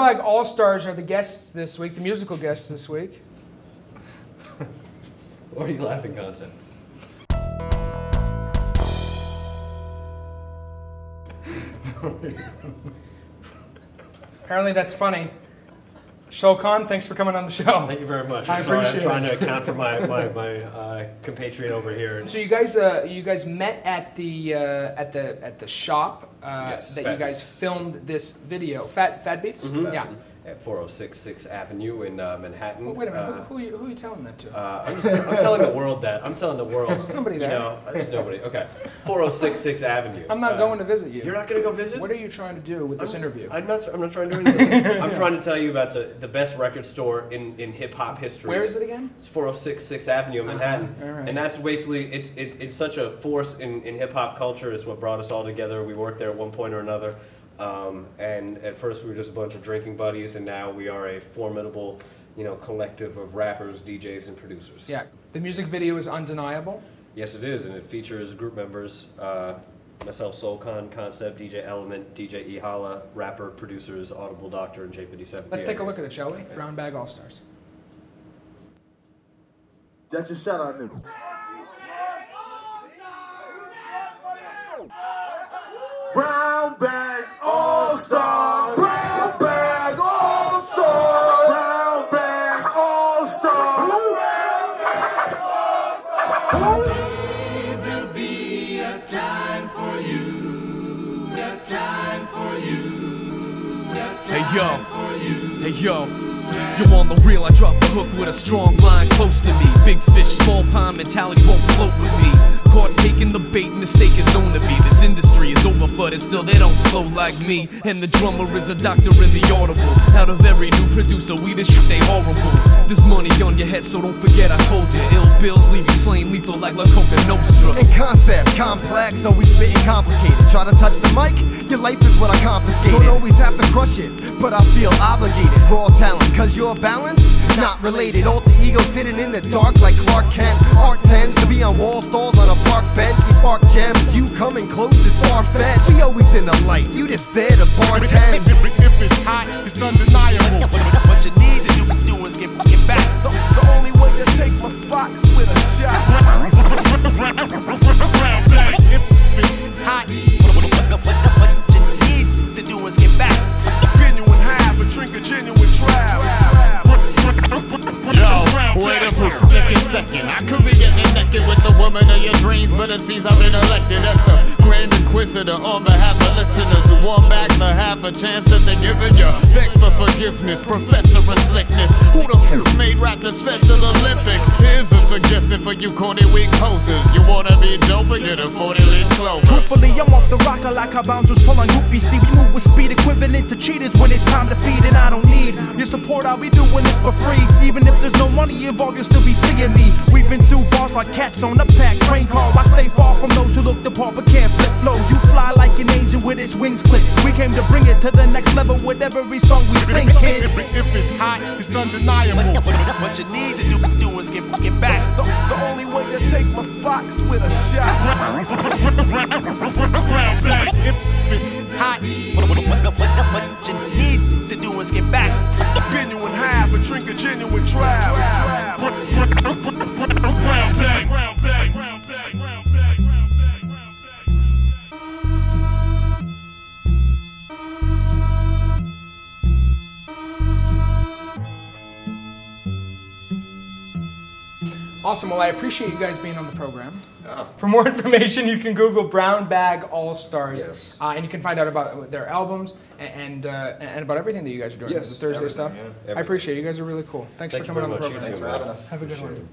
Bag All Stars are the guests this week, the musical guests this week. What are you laughing, Constant? Apparently that's funny. Soul Khan, thanks for coming on the show. Thank you very much. I I'm sorry, appreciate I'm trying it. to account for my, my, my uh, compatriot over here. So you guys, uh, you guys met at the uh, at the at the shop uh, Yes, that you guys Beats. filmed this video. Fat Fat Beats. Mhm. Yeah. At 406 6th Avenue in uh, Manhattan. Well, wait a minute. Uh, who, who, are you, who are you telling that to? Uh, I'm, just, I'm telling the world that. I'm telling the world. There's nobody You know, there's nobody. Okay. 406 6th Avenue. I'm not Uh, going to visit you. You're not going to go visit? What are you trying to do with this I'm- interview? I'm not, I'm not trying to do anything. I'm trying to tell you about the, the best record store in, in hip hop history. Where is it again? It's 406 6th Avenue in Manhattan. all right. And that's basically, it, it, it's such a force in, in hip hop culture. It's what brought us all together. We worked there at one point or another. Um, and at first we were just a bunch of drinking buddies, and now we are a formidable, you know, collective of rappers, DJs, and producers. Yeah. The music video is undeniable. Yes, it is, and it features group members, uh, myself, Soulcon, Koncept, DJ Element, DJ Ehala, rapper, producers, Audible Doctor, and J57. Let's take a look at it, shall we? Brown Bag All Stars. That's your shout out, nigga. Brown bag Hey yo, hey yo. You on the real, I drop the hook with a strong line close to me. Big fish, small pond mentality won't float with me. Caught taking the bait, mistake is known to be. This industry is over flooded, still they don't flow like me. And the drummer is a doctor in the audible. Out of every new producer, we the shit they horrible. This money on your head, so don't forget I told you. Ill bills leave you slain lethal like La Coka Nostra. In concept, complex, always spitting complicated. Try to touch the mic, your life is what I confiscated. Don't always have to crush it, but I feel obligated. Raw talent, cause your balance, not related. Alter ego sitting in the dark like Clark Kent. Art tends to be on wall stalls on a park bench. We spark gems, you coming close is far fetched. We always in the light, you just there to bartend. Be getting naked with the woman of your dreams, but it seems I've been elected as the Grand Inquisitor on behalf of listeners who want back the half a chance that they're giving you. Beg for forgiveness, professor of slickness. Who the f made rap the Special Olympics? Here's a suggestion for you corny weak posers. You wanna be dope and get a 40 leaf clover. Truthfully, I'm off the rocker like how bouncers pull on groupies. See, we move with speed equivalent to cheaters when it's time to feed, and support. I'll be doing this for free. Even if there's no money involved, you'll still be seeing me. We've been through bars like cats on a packed train car. I stay far from those who look the part but can't flip flows. You fly like an angel with its wings clipped. We came to bring it to the next level with every song we sing, kid. If, if it's hot, it's undeniable. What you need to do, do is get, get back. The, the only way to take my spot is with a shot. Awesome. Well, I appreciate you guys being on the program. For more information, you can Google Brown Bag All Stars, Yes. uh, and you can find out about their albums and and, uh, and about everything that you guys are doing. Yes, the Thursday stuff. yeah. I appreciate it. You guys are really cool. Thanks Thank for coming on the much. You program. too, man. Have a good one.